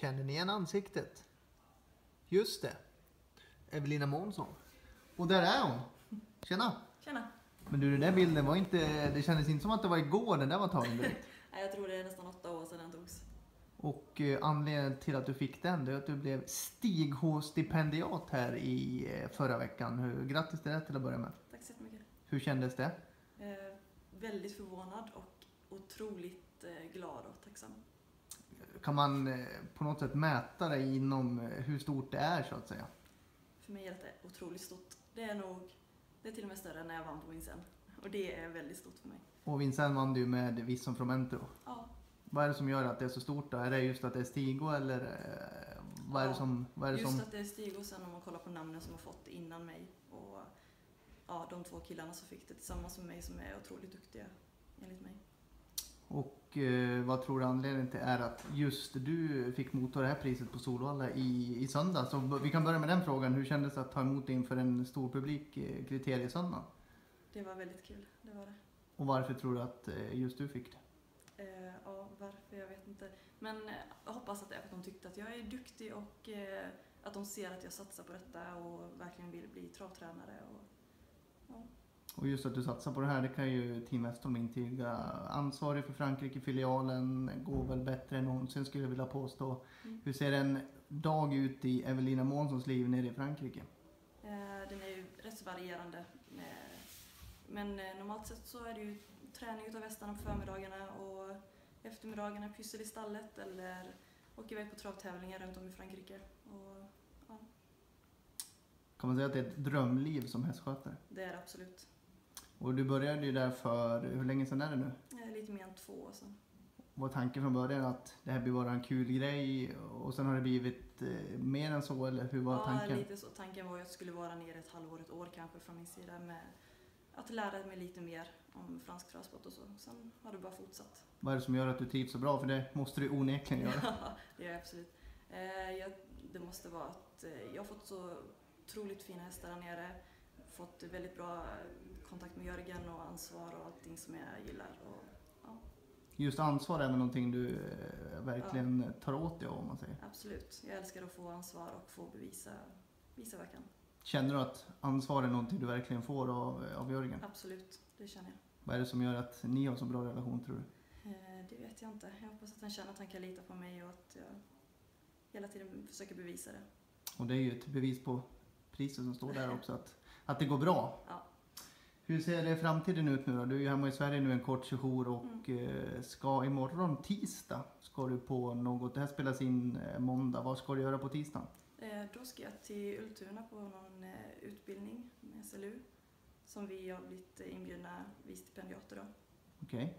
Känner ni igen ansiktet? Just det. Evelina Månsson. Och där är hon. Tjena! Tjena! Men du, den där bilden var inte... Det kändes inte som att det var igår den där var tagen direkt. Nej, Jag tror det är nästan åtta år sedan den togs. Och eh, anledningen till att du fick den, det är att du blev Stig H-stipendiat här i eh, förra veckan. Hur- Grattis till det till att börja med. Tack så jättemycket. Hur kändes det? Eh, väldigt förvånad och otroligt eh, glad och tacksam. Kan man eh, på något sätt mäta det inom eh, hur stort det är så att säga? För mig är detta otroligt stort. Det är nog, det är till och med större än när jag vann på Vincennes. Och det är väldigt stort för mig. Och Vincent vann du med Visson from Entro. Ja, Vad är det som gör att det är så stort då? Är det just att det är Stigo eller eh, vad är det Ja, som... Vad är det just som... att det är Stig och sen om man kollar på namnen som har fått innan mig. Och ja, de två killarna som fick det tillsammans med mig som är otroligt duktiga enligt mig. Och eh, vad tror du anledningen till är att just du fick motta det här priset på Solvalla i, i söndag? Så vi kan börja med den frågan. Hur kändes det att ta emot det inför en stor publik eh, kriteriesöndag? Det var väldigt kul, det var det. Och varför tror du att eh, just du fick det? Eh, ja, varför? Jag vet inte. Men eh, jag hoppas att det är för att de tyckte att jag är duktig och eh, att de ser att jag satsar på detta och verkligen vill bli travtränare. Och, ja. Och just att du satsar på det här, det kan ju Team Westholm intyga. Ansvarig för Frankrike-filialen går väl bättre än någonsin skulle jag vilja påstå. Mm. Hur ser en dag ut i Evelina Månssons liv nere i Frankrike? Eh, den är ju rätt så varierande. Med, men eh, normalt sett så är det ju träning utav hästarna på förmiddagarna och eftermiddagarna pyssel i stallet eller åka iväg på travtävlingar runt om i Frankrike. Och, ja, Kan man säga att det är ett drömliv som hästskötare? det är det absolut. Och du började ju där för, hur länge sedan är det nu? Eh, lite mer än två år sedan. Var tanken från början att det här blir bara en kul grej och sen har det blivit eh, mer än så eller hur var ja, tanken? lite så. Tanken var ju att jag skulle vara nere ett halvår, ett år kanske från min sida med att lära mig lite mer om fransk travsport och så. Sen har det bara fortsatt. Vad är det som gör att du trivs så bra? För det måste du onekligen göra. Ja, det gör jag absolut. Eh, jag, det måste vara att jag har fått så otroligt fina hästar där nere. Fått väldigt bra kontakt med Jörgen och ansvar och allting som jag gillar. Och, ja, Just ansvar är väl någonting du eh, verkligen tar åt dig av om man säger. absolut. Jag älskar att få ansvar och få bevisa visa vad jag kan. Känner du att ansvar är någonting du verkligen får av, av Jörgen? Absolut, det känner jag. Vad är det som gör att ni har så bra relation tror du? Eh, Det vet jag inte. Jag hoppas att han känner att han kan lita på mig och att jag hela tiden försöker bevisa det. Och det är ju ett bevis på priset som står där också att, att det går bra. Ja. Hur ser det framtiden ut nu då? Du är ju hemma i Sverige nu en kort sejour och eh, ska imorgon tisdag ska du på något, det här spelas in eh, måndag, vad ska du göra på tisdagen? Eh, Då ska jag till Ultuna på någon utbildning med SLU som vi har blivit inbjudna, vi stipendiater då. Okej.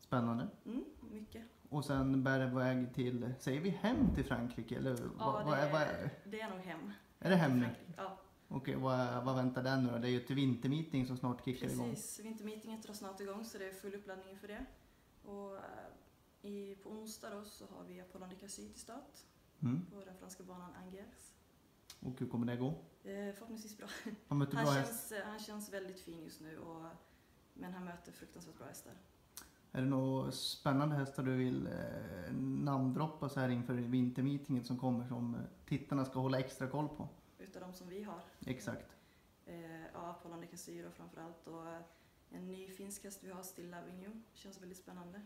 Spännande. Mm, mycket. Och sen bär det väg till, säger vi hem till Frankrike eller Ja, vad, det, vad är, vad är, det är nog hem. är det hem nu? Ja, Okej, vad, vad väntar den nu då? Det är ju ett vintermeeting som snart kickar igång. precis. Vintermeetinget drar snart igång så det är full uppladdning inför det. Och eh, i, på onsdag då så har vi Apollon Cassis till start Mm. på den franska banan Angers. Och hur kommer det gå? Eh, förhoppningsvis bra. Han möter Han känns, eh, han känns väldigt fin just nu och, men han möter fruktansvärt bra hästar. Är det några spännande hästar du vill eh, namndroppa så här inför vintermeetinget som kommer som eh, tittarna ska hålla extra koll på? De som vi har. Exakt. Eh, ja, Apollon de Cassis då framförallt och eh, en ny finsk häst vi har, Still You. Känns väldigt spännande.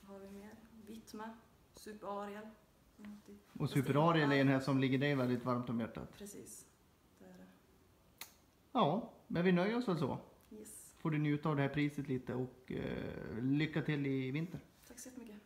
Vad har vi mer? Vittma, Super Ariel. Och Super Ariel är en häst som ligger dig väldigt varmt om hjärtat. Precis, det är det. Ja, men vi nöjer oss väl så. Yes. Får du njuta av det här priset lite och eh, lycka till i vinter. Tack så jättemycket.